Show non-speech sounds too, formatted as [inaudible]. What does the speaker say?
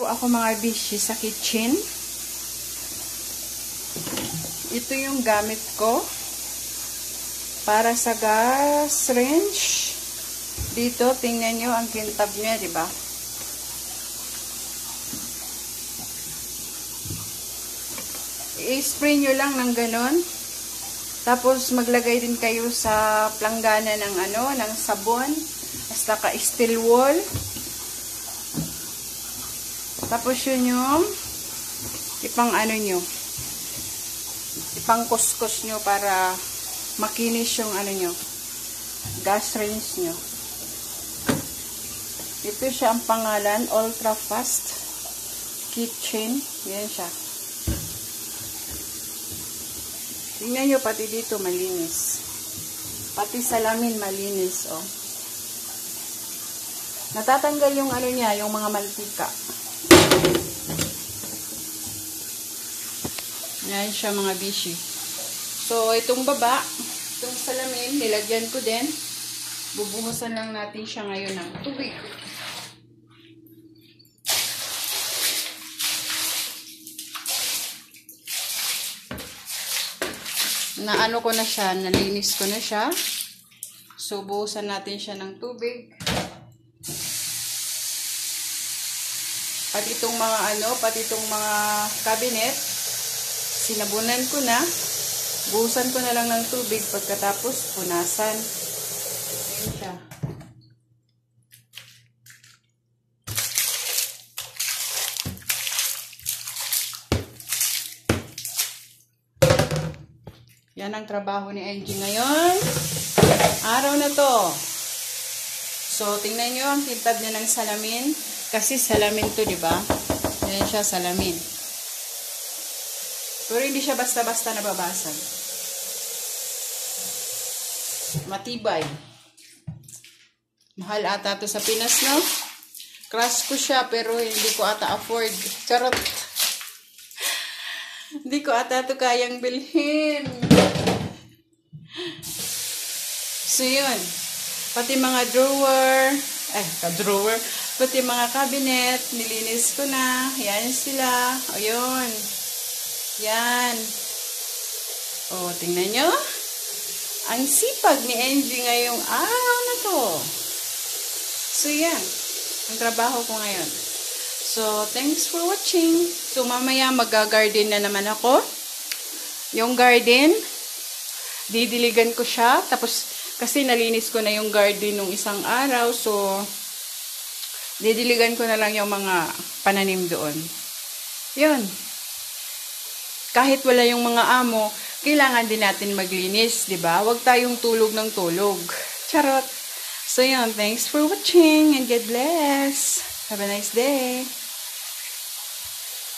po ako mga bishi sa kitchen. Ito yung gamit ko para sa gas range. Dito, tingnan nyo ang kintab niya, di ba? I-spray nyo lang ng ganon. Tapos, maglagay din kayo sa planggana ng ano, ng sabon. Basta ka steel wool. Tapos yun yung ipang ano nyo. Ipang kuskus nyo para makinis yung ano nyo. Gas range nyo. Ito siya ang pangalan, Ultra Fast Kitchen. Yan siya. Tingnan nyo, pati dito malinis. Pati salamin malinis, oh. Natatanggal yung ano niya, yung mga mantika. Yan siya mga bishi. So, itong baba, itong salamin, nilagyan ko din. Bubuhusan lang natin siya ngayon ng tubig. na ano ko na siya, nalinis ko na siya. So, buhusan natin siya ng tubig. Pati itong mga ano, pati itong mga cabinet, sinabunan ko na. Buhusan ko na lang ng tubig pagkatapos punasan. Yan ang trabaho ni Angie ngayon. Araw na to. So, tingnan nyo ang kintab niya ng salamin. Kasi salamin to, di ba? Yan siya, salamin. Pero hindi siya basta-basta nababasag. Matibay. Mahal ata to sa Pinas, no? Crush ko siya, pero hindi ko ata afford. Charot. [laughs] hindi ko ata to kayang bilhin. So, yun. Pati mga drawer, eh, ka-drawer, pati mga cabinet, nilinis ko na. Yan sila. O, yun. Yan. O, tingnan nyo. Ang sipag ni Angie ngayong araw na to. So, yan. Ang trabaho ko ngayon. So, thanks for watching. So, mamaya mag-garden na naman ako. Yung garden, didiligan ko siya. Tapos, kasi nalinis ko na yung garden nung isang araw. So, didiligan ko na lang yung mga pananim doon. Yun. Kahit wala yung mga amo, kailangan din natin maglinis, di ba? Huwag tayong tulog ng tulog. Charot. So, yun. Thanks for watching and God bless. Have a nice day.